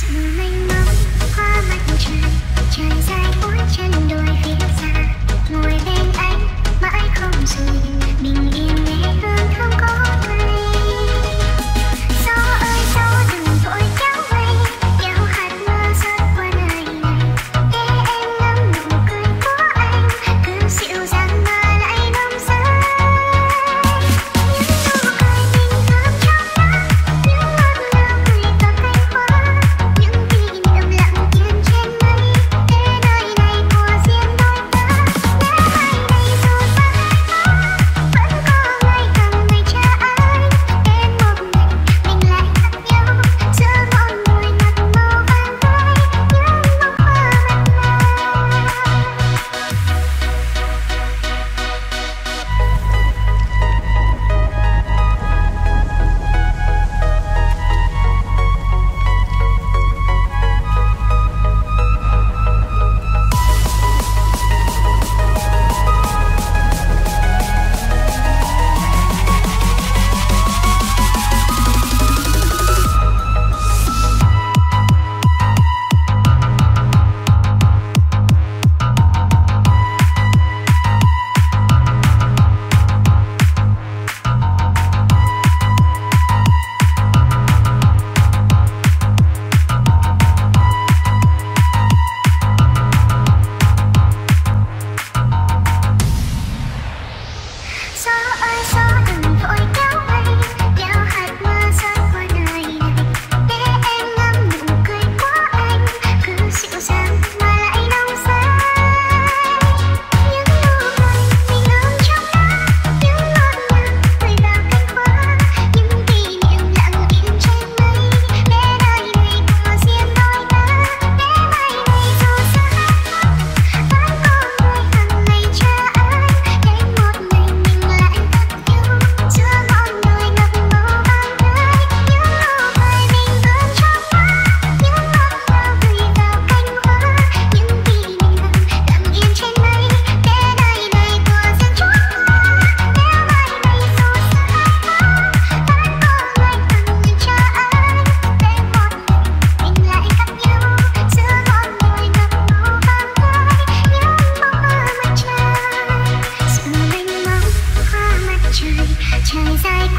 sự mênh mông hoa mai trời trời dài cuối chân đồi.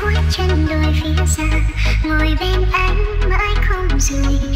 Cuộn chân đôi phía xa ngồi bên anh mãi không rời.